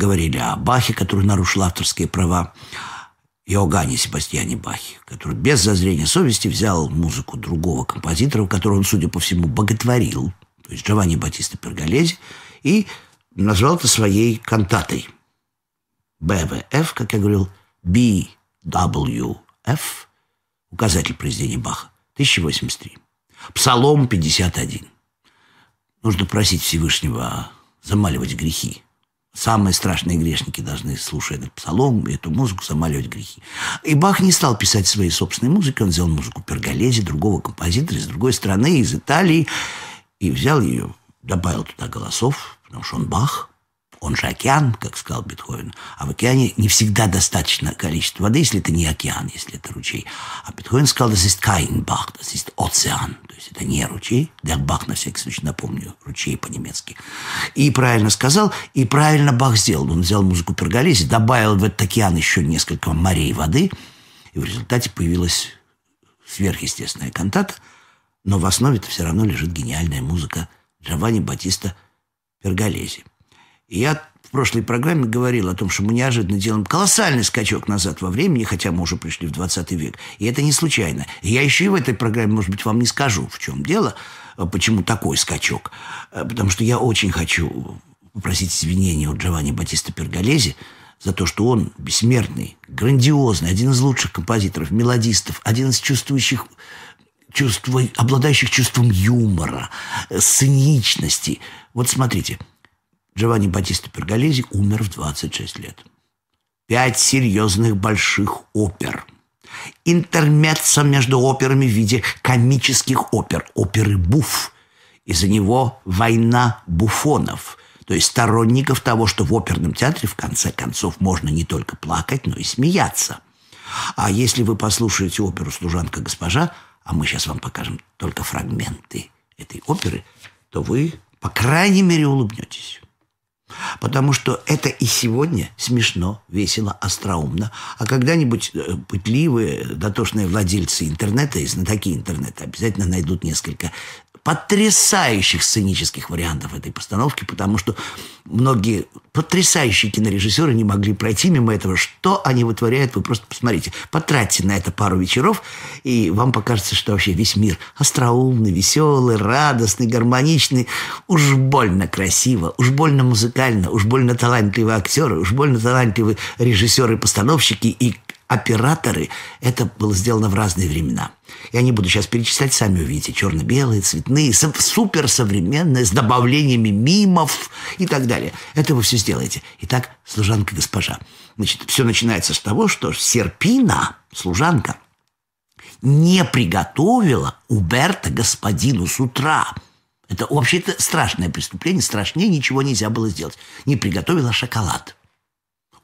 говорили о Бахе, который нарушил авторские права, Иоганне Себастьяне Бахе, который без зазрения совести взял музыку другого композитора, которого он, судя по всему, боготворил, то есть Джованни Батиста Перголези, и назвал это своей кантатой. БВФ, как я говорил, BWF, указатель произведения Баха, 1083. Псалом 51. Нужно просить Всевышнего замаливать грехи. Самые страшные грешники должны, слушая этот псалом и эту музыку, замаливать грехи. И Бах не стал писать своей собственной музыки. Он взял музыку Перголези, другого композитора из другой страны, из Италии, и взял ее, добавил туда голосов, потому что он Бах он же океан, как сказал Бетховен. А в океане не всегда достаточно количество воды, если это не океан, если это ручей. А Бетховен сказал, das ist kein Bach, das ist Ozean. Есть это не ручей. Der Bach, на всякий случай, напомню, ручей по-немецки. И правильно сказал, и правильно Бах сделал. Он взял музыку Перголези, добавил в этот океан еще несколько морей воды, и в результате появилась сверхъестественная кантата, но в основе-то все равно лежит гениальная музыка Джованни Батиста Перголези. И я в прошлой программе говорил о том, что мы неожиданно делаем колоссальный скачок назад во времени, хотя мы уже пришли в 20 век. И это не случайно. я еще и в этой программе, может быть, вам не скажу, в чем дело, а почему такой скачок. А, потому что я очень хочу попросить извинения у Джованни Батиста Перголези за то, что он бессмертный, грандиозный, один из лучших композиторов, мелодистов, один из чувствующих чувства, обладающих чувством юмора, сценичности. Вот смотрите – Джованни Батиста Перголези умер в 26 лет. Пять серьезных больших опер. Интермеццо между операми в виде комических опер, оперы «Буф». Из-за него война буфонов, то есть сторонников того, что в оперном театре в конце концов можно не только плакать, но и смеяться. А если вы послушаете оперу «Служанка госпожа», а мы сейчас вам покажем только фрагменты этой оперы, то вы, по крайней мере, улыбнетесь. Потому что это и сегодня смешно, весело, остроумно. А когда-нибудь э, пытливые, дотошные владельцы интернета и знатоки интернета обязательно найдут несколько потрясающих сценических вариантов этой постановки, потому что многие потрясающие кинорежиссеры не могли пройти мимо этого. Что они вытворяют, вы просто посмотрите. Потратьте на это пару вечеров, и вам покажется, что вообще весь мир остроумный, веселый, радостный, гармоничный. Уж больно красиво, уж больно музыкально, уж больно талантливые актеры, уж больно талантливые режиссеры-постановщики и операторы, это было сделано в разные времена. Я не буду сейчас перечислять, сами увидите. Черно-белые, цветные, суперсовременные, с добавлениями мимов и так далее. Это вы все сделаете. Итак, служанка госпожа. Значит, все начинается с того, что Серпина, служанка, не приготовила Уберта господину с утра. Это вообще-то страшное преступление, страшнее ничего нельзя было сделать. Не приготовила шоколад.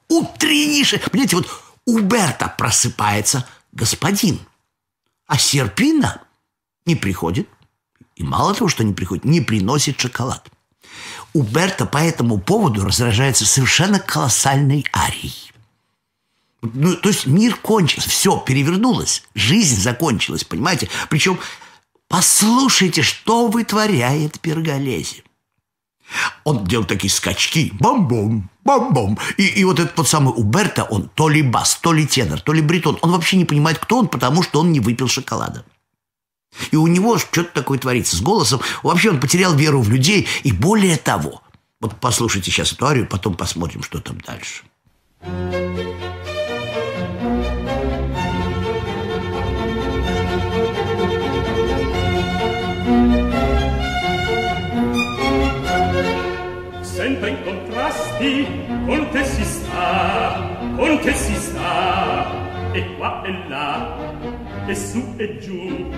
Утреннейшее, понимаете, вот у Берта просыпается господин, а Серпина не приходит. И мало того, что не приходит, не приносит шоколад. У Берта по этому поводу разражается совершенно колоссальной арией. Ну, то есть мир кончился, все перевернулось, жизнь закончилась, понимаете? Причем послушайте, что вытворяет Перголези. Он делал такие скачки. Бам-бом, бам-бом. И, и вот этот вот самый Уберта, он то ли бас, то ли тенор, то ли бритон. Он вообще не понимает, кто он, потому что он не выпил шоколада. И у него что-то такое творится с голосом. Вообще он потерял веру в людей. И более того, вот послушайте сейчас эту арию, потом посмотрим, что там дальше. sempre basti con te si sta con te si sta e qua e là e su e giù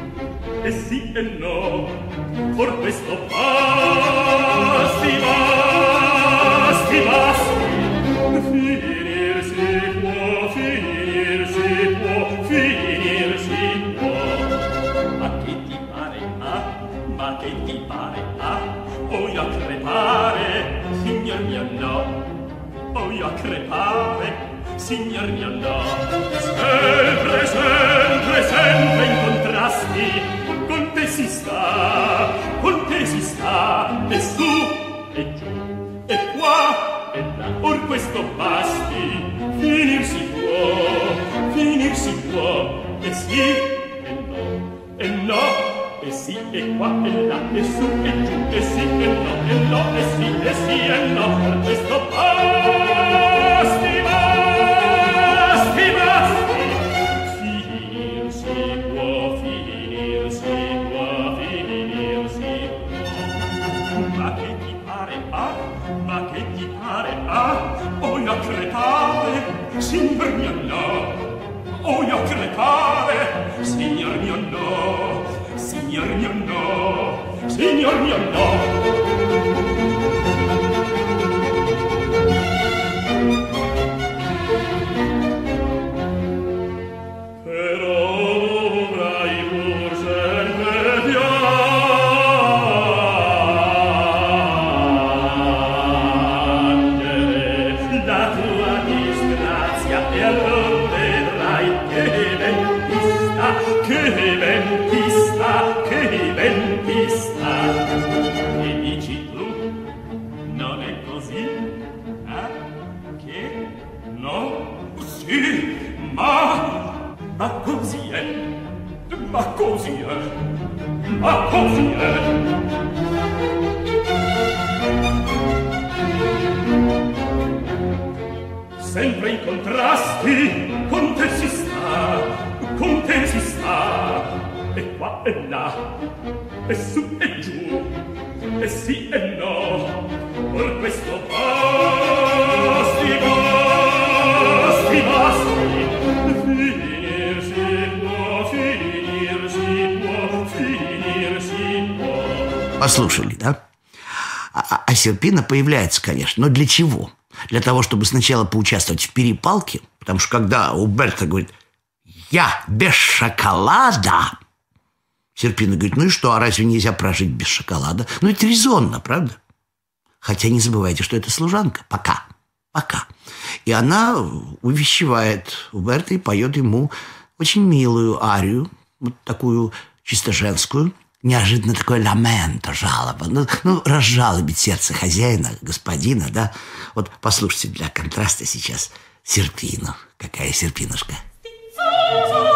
e sì e no for questo basti basti basti. Finir si può finir si può finir si può. Ma che ti pare ah? Ma che ti pare ah? Voglio crepare signor mio no. Voglio crepare signor mio no. Sei Signor Miondo, signor Miondo, contrasti, con te si sta, con te si sta, e qua e là, e su e giù, e sì e no, per questo basti, basti, basti. Послушали, да? А, а- а Серпина появляется, конечно, но для чего? Для того, чтобы сначала поучаствовать в перепалке, потому что когда Уберта говорит «Я без шоколада», Серпина говорит, ну и что, а разве нельзя прожить без шоколада? Ну это резонно, правда? Хотя не забывайте, что это служанка. Пока. Пока. И она увещевает Уберта и поет ему очень милую арию, вот такую чисто женскую, неожиданно такое ламенто, жалоба. Ну, ну, разжалобить сердце хозяина, господина, да? Вот послушайте для контраста сейчас Серпину. Какая Серпинушка. Sempre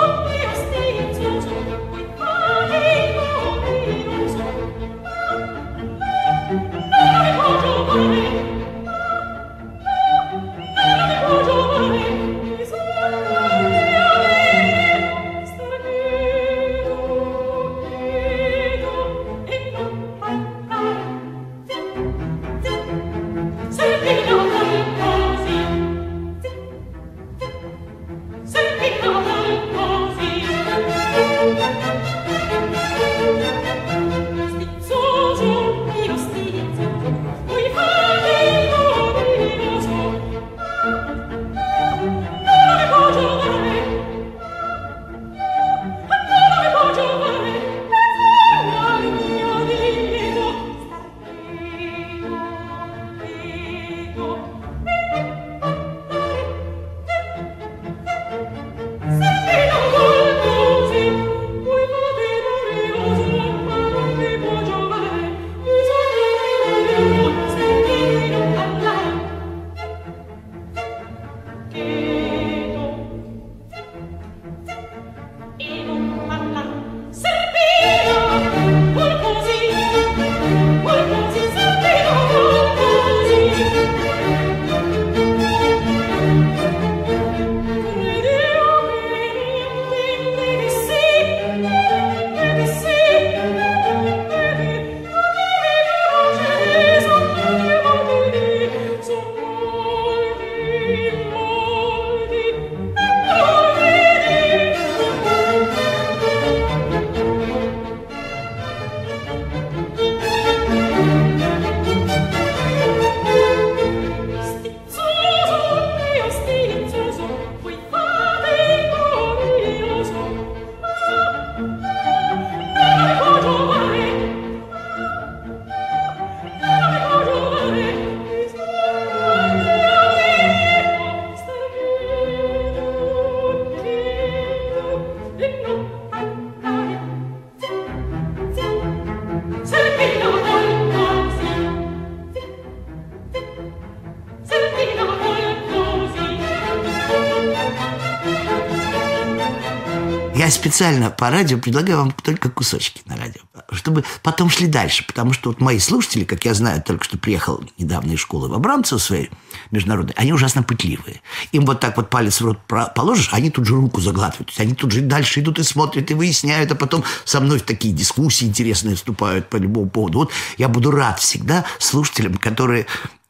специально по радио предлагаю вам только кусочки на радио, чтобы потом шли дальше, потому что вот мои слушатели, как я знаю, только что приехал недавно из школы в Абрамцево своей международной, они ужасно пытливые. Им вот так вот палец в рот положишь, они тут же руку заглатывают. То есть они тут же дальше идут и смотрят, и выясняют, а потом со мной в такие дискуссии интересные вступают по любому поводу. Вот я буду рад всегда слушателям, которые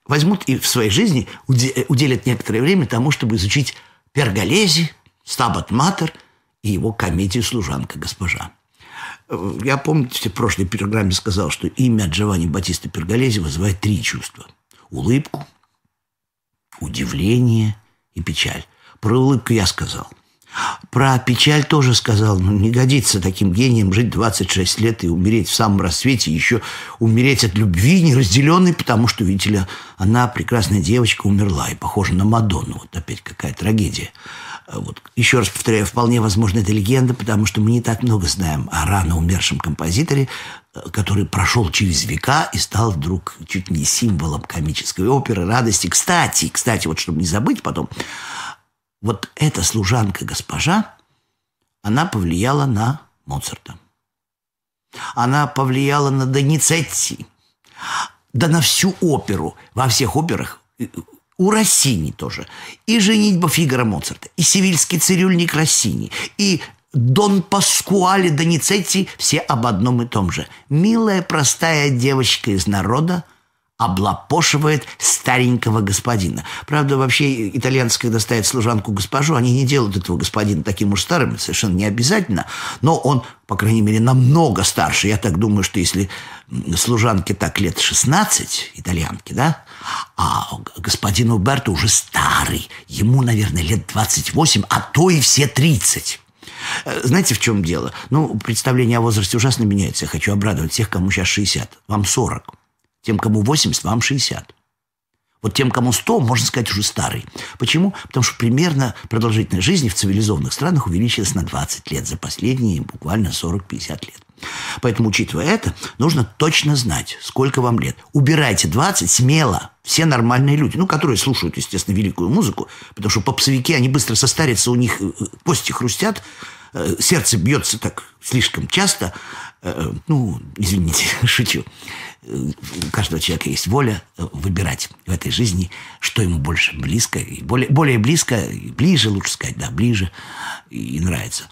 возьмут и в своей жизни уделят некоторое время тому, чтобы изучить Перголези, Стабат Матер и его комедию «Служанка госпожа». Я, помните, в прошлой программе сказал, что имя Джованни Батиста Перголези вызывает три чувства. Улыбку, удивление и печаль. Про улыбку я сказал – про печаль тоже сказал. Ну, не годится таким гением жить 26 лет и умереть в самом рассвете, еще умереть от любви, неразделенной, потому что, видите ли, она, прекрасная девочка, умерла и похожа на Мадонну. Вот опять какая трагедия. Вот. Еще раз повторяю, вполне возможно, это легенда, потому что мы не так много знаем о рано умершем композиторе, который прошел через века и стал вдруг чуть не символом комической оперы, радости. Кстати, кстати, вот чтобы не забыть потом, вот эта служанка-госпожа, она повлияла на Моцарта. Она повлияла на Доницетти, да на всю оперу. Во всех операх э, у Россини тоже. И «Женитьба Фигара Моцарта», и «Сивильский цирюльник Россини», и Дон Паскуале Доницетти все об одном и том же. Милая простая девочка из народа облапошивает старенького господина. Правда, вообще итальянцы, когда ставят служанку госпожу, они не делают этого господина таким уж старым, совершенно не обязательно, но он, по крайней мере, намного старше. Я так думаю, что если служанке так лет 16, итальянке, да, а господин Уберто уже старый, ему, наверное, лет 28, а то и все 30. Э, знаете, в чем дело? Ну, представление о возрасте ужасно меняется. Я хочу обрадовать всех, кому сейчас 60. Вам 40. Тем, кому 80, вам 60. Вот тем, кому 100, можно сказать, уже старый. Почему? Потому что примерно продолжительность жизни в цивилизованных странах увеличилась на 20 лет за последние буквально 40-50 лет. Поэтому, учитывая это, нужно точно знать, сколько вам лет. Убирайте 20 смело. Все нормальные люди, ну, которые слушают, естественно, великую музыку, потому что попсовики, они быстро состарятся, у них э, кости хрустят, э, сердце бьется так слишком часто. Э, ну, извините, шучу у каждого человека есть воля э, выбирать в этой жизни, что ему больше близко, и более, более близко, и ближе, лучше сказать, да, ближе, и, и нравится.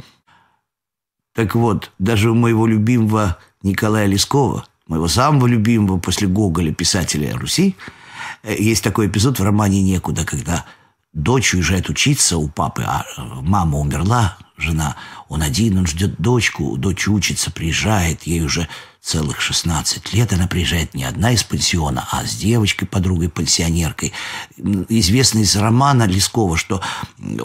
Так вот, даже у моего любимого Николая Лескова, моего самого любимого после Гоголя писателя Руси, э, есть такой эпизод в романе «Некуда», когда дочь уезжает учиться у папы, а э, мама умерла, жена, он один, он ждет дочку, дочь учится, приезжает, ей уже целых 16 лет, она приезжает не одна из пансиона, а с девочкой, подругой, пансионеркой. Известно из романа Лескова, что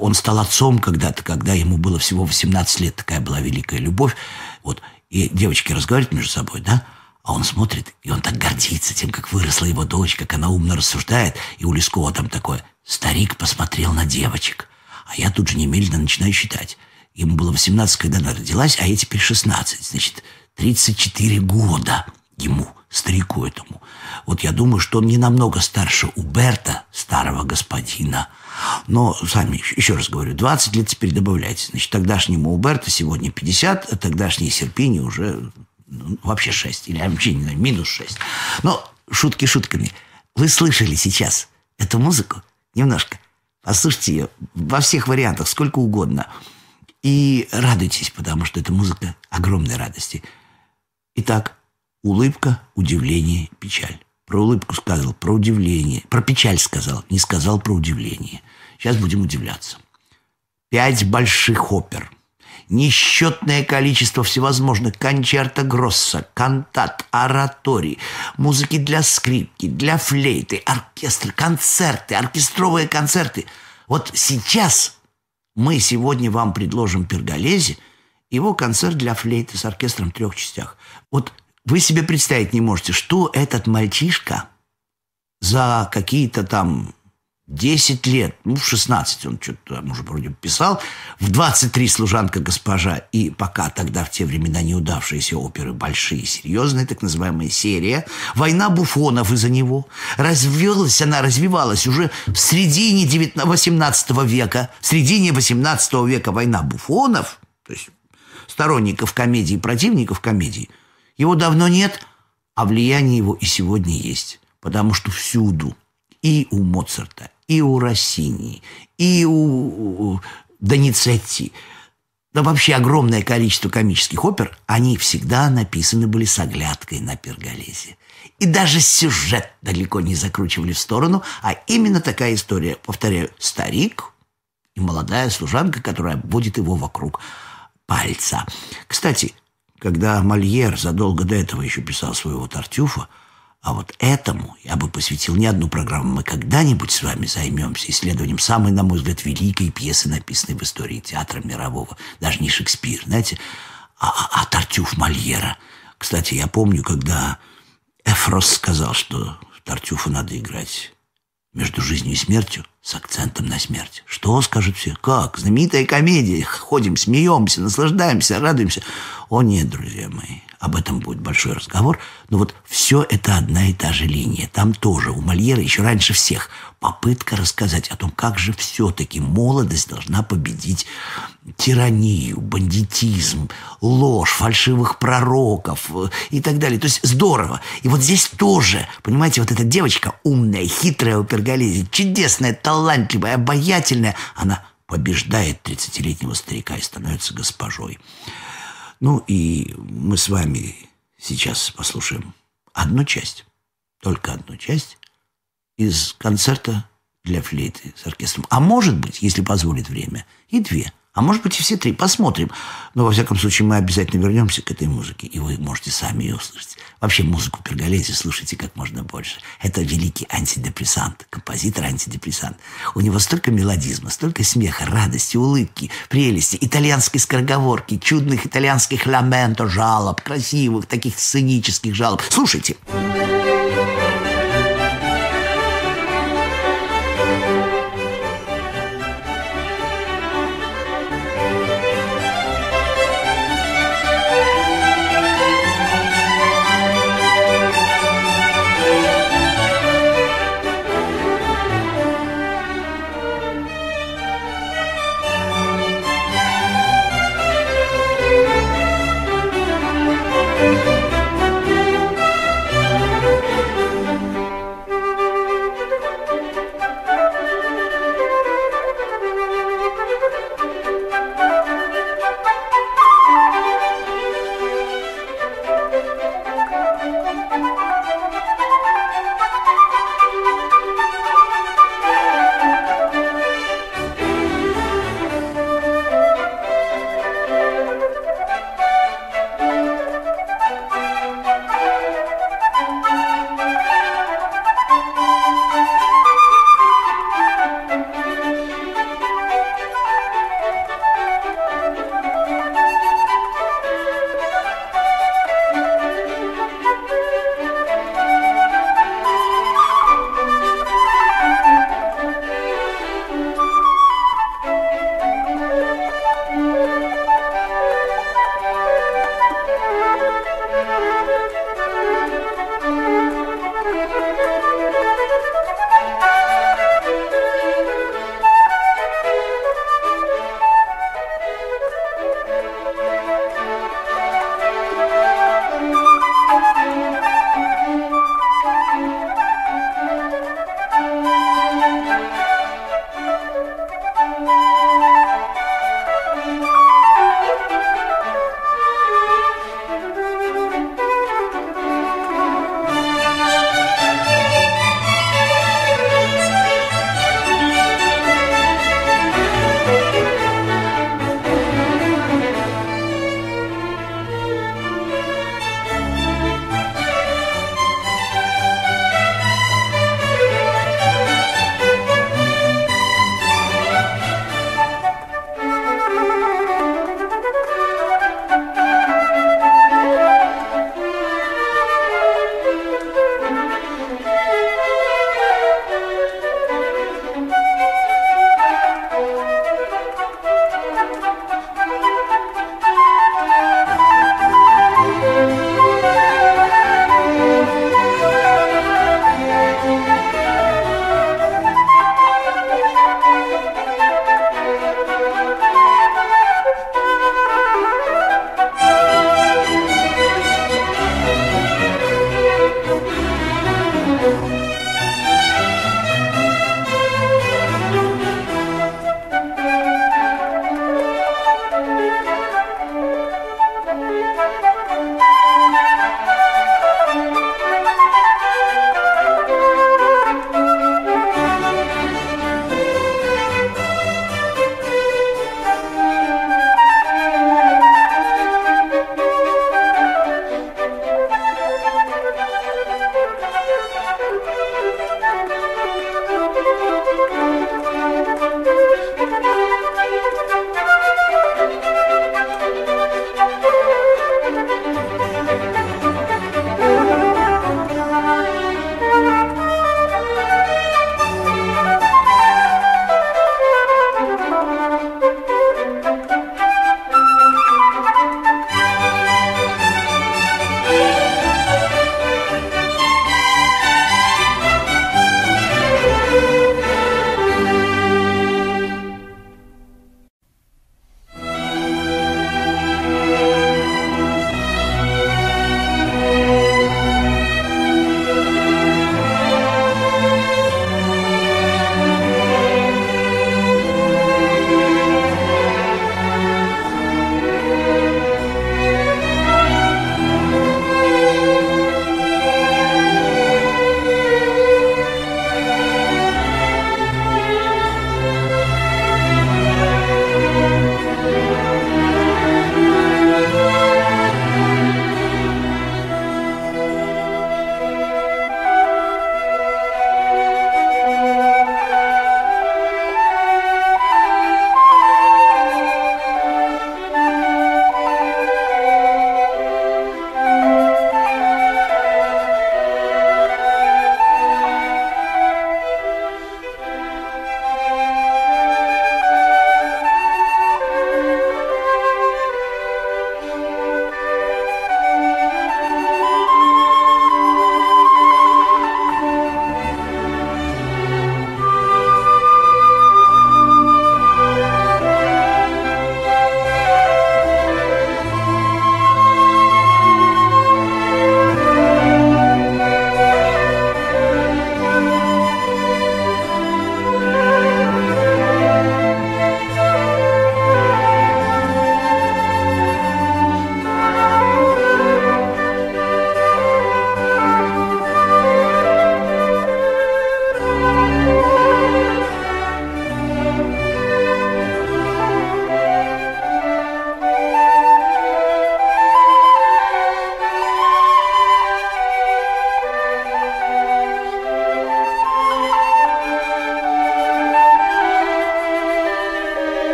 он стал отцом когда-то, когда ему было всего 18 лет, такая была великая любовь. Вот, и девочки разговаривают между собой, да, а он смотрит, и он так гордится тем, как выросла его дочь, как она умно рассуждает. И у Лескова там такое «Старик посмотрел на девочек». А я тут же немедленно начинаю считать. Ему было 18, когда она родилась, а ей теперь 16. Значит, 34 года ему, старику этому. Вот я думаю, что он не намного старше Уберта, старого господина. Но, сами, еще раз говорю, 20 лет теперь добавляйте. Значит, тогдашнему Уберта сегодня 50, а тогдашней Серпини уже ну, вообще 6. Или вообще, не знаю, минус 6. Но шутки шутками. Вы слышали сейчас эту музыку? Немножко. Послушайте ее во всех вариантах, сколько угодно. И радуйтесь, потому что это музыка огромной радости. Итак, улыбка, удивление, печаль. Про улыбку сказал, про удивление. Про печаль сказал, не сказал про удивление. Сейчас будем удивляться. Пять больших опер. Несчетное количество всевозможных кончерта гросса, кантат, ораторий, музыки для скрипки, для флейты, оркестр, концерты, оркестровые концерты. Вот сейчас мы сегодня вам предложим Перголези его концерт для флейты с оркестром в трех частях. Вот вы себе представить не можете, что этот мальчишка за какие-то там 10 лет, ну, в 16 он что-то там уже вроде писал, в 23 «Служанка госпожа» и пока тогда в те времена неудавшиеся оперы большие, серьезные, так называемая серия, «Война буфонов» из-за него. Развелась она, развивалась уже в середине 19, 18 века, в середине 18 века «Война буфонов», то есть сторонников комедии, противников комедии. Его давно нет, а влияние его и сегодня есть. Потому что всюду, и у Моцарта, и у Россини, и у Доницетти, да вообще огромное количество комических опер, они всегда написаны были с оглядкой на перголезе. И даже сюжет далеко не закручивали в сторону, а именно такая история. Повторяю, старик и молодая служанка, которая будет его вокруг пальца. Кстати, когда Мольер задолго до этого еще писал своего Тартюфа, а вот этому я бы посвятил не одну программу. Мы когда-нибудь с вами займемся исследованием самой, на мой взгляд, великой пьесы, написанной в истории театра мирового. Даже не Шекспир, знаете, а, а, а Тартюф Мольера. Кстати, я помню, когда Эфрос сказал, что Тартюфа надо играть между жизнью и смертью с акцентом на смерть. Что скажут все? Как? Знаменитая комедия. Ходим, смеемся, наслаждаемся, радуемся. О нет, друзья мои, об этом будет большой разговор. Но вот все это одна и та же линия. Там тоже у Мольера еще раньше всех попытка рассказать о том, как же все-таки молодость должна победить тиранию, бандитизм, ложь, фальшивых пророков э, и так далее. То есть здорово. И вот здесь тоже, понимаете, вот эта девочка умная, хитрая у Перголези, чудесная, талантливая, обаятельная, она побеждает 30-летнего старика и становится госпожой. Ну и мы с вами сейчас послушаем одну часть, только одну часть из концерта для флейты с оркестром. А может быть, если позволит время, и две – а может быть и все три. Посмотрим. Но, во всяком случае, мы обязательно вернемся к этой музыке, и вы можете сами ее услышать. Вообще музыку Перголези слушайте как можно больше. Это великий антидепрессант, композитор-антидепрессант. У него столько мелодизма, столько смеха, радости, улыбки, прелести, итальянской скороговорки, чудных итальянских ламенто, жалоб, красивых таких сценических жалоб. Слушайте. Слушайте.